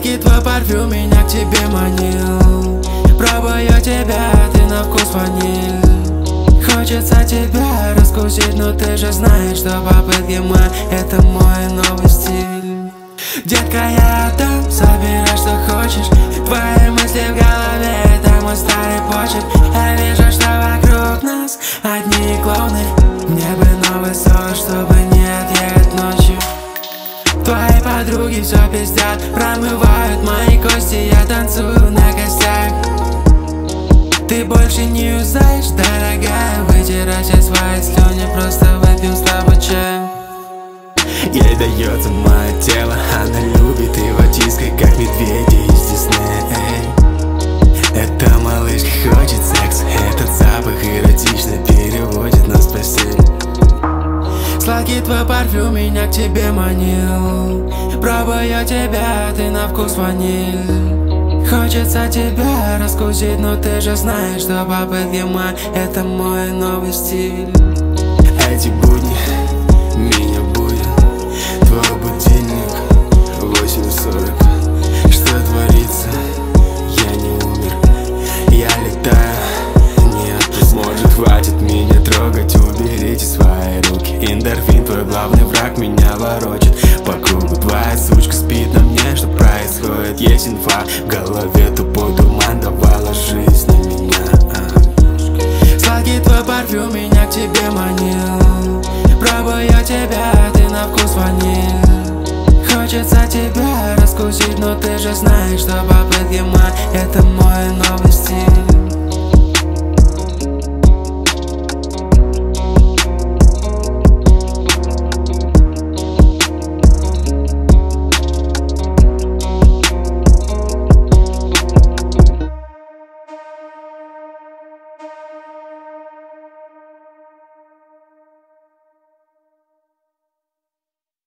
твой парфюм меня к тебе манил. Пробую тебя, ты на вкус ваниль. Хочется тебя раскусить, но ты же знаешь, что попытки мы Это мой новый стиль. Детка, я отдам, собирай, что хочешь. Твои мысли в голове, это мой старый почерк. Я вижу, что вокруг нас одни клоуны подруги все пиздят, промывают мои кости Я танцую на костях Ты больше не узнаешь, дорогая Вытирай свои слюни, просто выпьем с тобой чай. Ей дается мое тело, она любит Сладкий твой парфюм меня к тебе манил. Пробую тебя, ты на вкус ваниль. Хочется тебя раскусить, но ты же знаешь, что попытки мы Это мой новый стиль. Эти будни меня будет Твой будильник 8.40 Что творится? Я не умер. Я летаю, не отпуск Может хватит меня трогать? Уберите свои Эндорфин, твой главный враг меня ворочит. По кругу твоя сучка спит на мне. Что происходит? Есть инфа В голове тупой туман Давала жизнь на меня. Сладкий твой парфюм меня к тебе манил. Пробую тебя, ты на вкус ваниль. Хочется тебя раскусить, но ты же знаешь, что попытки мы Это мой новый стиль